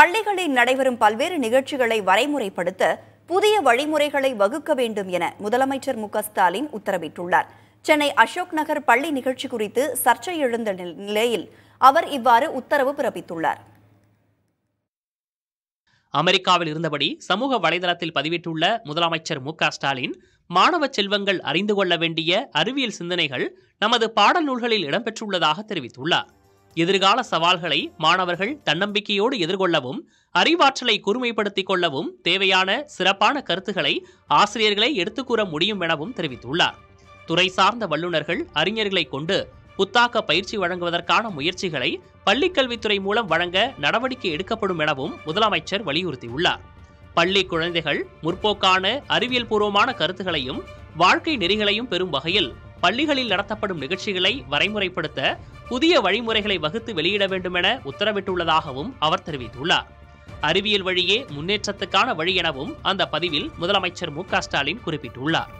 பள்ளிகளில் நடைபெறும் பல்வேறு நிகழ்ச்சிகளை வரைமுறைப்படுத்த புதிய வழிமுறைகளை வகுக்க வேண்டும் என முதலமைச்சர் மு ஸ்டாலின் உத்தரவிட்டுள்ளார். சென்னை அசோக் நகர் பள்ளி நிகழ்ச்சி குறித்து சர்ச்சை எழுந்த நில- நிலையில் அவர் இவ்வாறு உத்தரவு பிறப்பித்துள்ளார். அமெரிக்காவில் இருந்தபடி சமூக வலைதளத்தில் பதிவிட்டுள்ள முதலமைச்சர் மு ஸ்டாலின் மாணவ செல்வங்கள் அறிந்து கொள்ள வேண்டிய அறிவியல் சிந்தனைகள் நமது பாடல் நூல்களில் இடம்பெற்றுள்ளதாக தெரிவித்துள்ளார். எதிர்கால சவால்களை மாணவர்கள் தன்னம்பிக்கையோடு எதிர்கொள்ளவும் அறிவாற்றலை கூர்மைப்படுத்திக் கொள்ளவும் தேவையான சிறப்பான கருத்துக்களை ஆசிரியர்களே எடுத்துக்கூற முடியும் எனவும் தெரிவித்துள்ளார். துறை சார்ந்த வல்லுநர்கள் அறிஞர்களை கொண்டு புத்தாக்க பயிற்சி வழங்குவதற்கான முயற்சிகளை பள்ளிக்கல்வித்துறை மூலம் வழங்க நடவடிக்கை எடுக்கப்படும் எனவும் முதலமைச்சர் வலியுறுத்தியுள்ளார். பள்ளி குழந்தைகள் முற்போக்கான அறிவியல் பூர்வமான கருத்துகளையும் வாழ்க்கை நெறிகளையும் பெறும் வகையில் பள்ளிகளில் நடத்தப்படும் நிகழ்ச்சிகளை வரைமுறைப்படுத்த புதிய வழிமுறைகளை வகுத்து வெளியிட வேண்டும் என உத்தரவிட்டுள்ளதாகவும் அவர் தெரிவித்துள்ளார். அறிவியல் வழியே முன்னேற்றத்துக்கான வழி எனவும் அந்த பதிவில் முதலமைச்சர் மு ஸ்டாலின் குறிப்பிட்டுள்ளார்.